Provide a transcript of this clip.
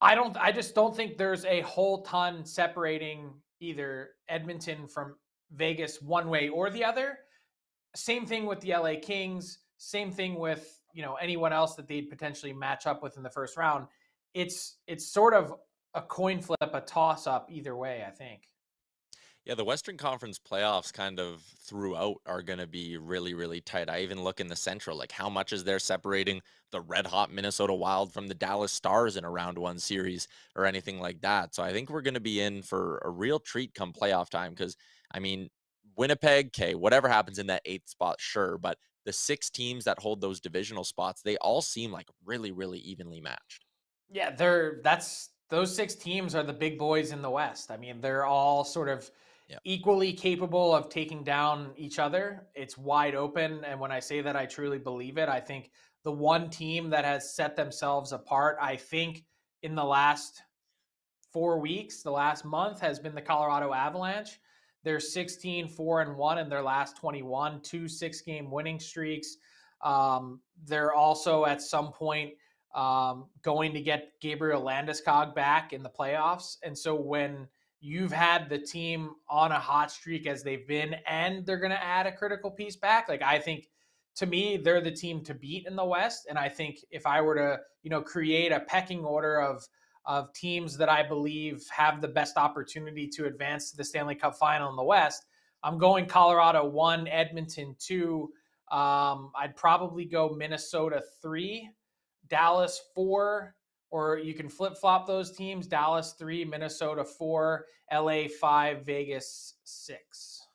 I don't. I just don't think there's a whole ton separating either Edmonton from Vegas one way or the other. Same thing with the LA Kings. Same thing with you know anyone else that they'd potentially match up with in the first round. It's it's sort of a coin flip, a toss up either way. I think. Yeah, the Western Conference playoffs kind of throughout are going to be really, really tight. I even look in the Central, like how much is there separating the red hot Minnesota Wild from the Dallas Stars in a round one series or anything like that. So I think we're going to be in for a real treat come playoff time because, I mean, Winnipeg, okay, whatever happens in that eighth spot, sure. But the six teams that hold those divisional spots, they all seem like really, really evenly matched. Yeah, they're that's those six teams are the big boys in the West. I mean, they're all sort of yep. equally capable of taking down each other. It's wide open. And when I say that, I truly believe it. I think the one team that has set themselves apart, I think, in the last four weeks, the last month, has been the Colorado Avalanche. They're 16, 4 and 1 in their last 21, two six game winning streaks. Um, they're also at some point um, going to get Gabriel Landeskog back in the playoffs. And so when you've had the team on a hot streak as they've been, and they're going to add a critical piece back. Like I think, to me, they're the team to beat in the West. And I think if I were to, you know, create a pecking order of of teams that I believe have the best opportunity to advance to the Stanley Cup Final in the West, I'm going Colorado one, Edmonton two. Um, I'd probably go Minnesota three, Dallas four, or you can flip flop those teams Dallas three, Minnesota four, LA five, Vegas six.